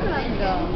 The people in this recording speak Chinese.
是蓝的